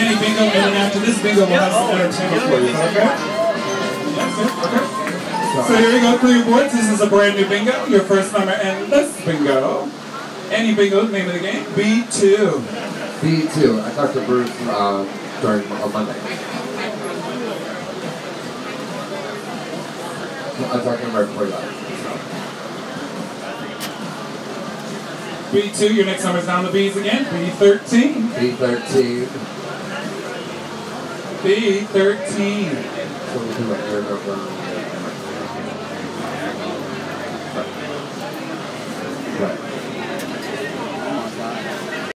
any bingo, and then after this bingo, we'll have some entertainment for you. Okay? Okay. So here we go, clear your boards. This is a brand new bingo. Your first number and this bingo. Any bingo, name of the game, B2. B2. I talked to Bruce uh, during on Monday. I talked to him right before that. B2, your next number's down the B's again. B13. B13. B13. So third number.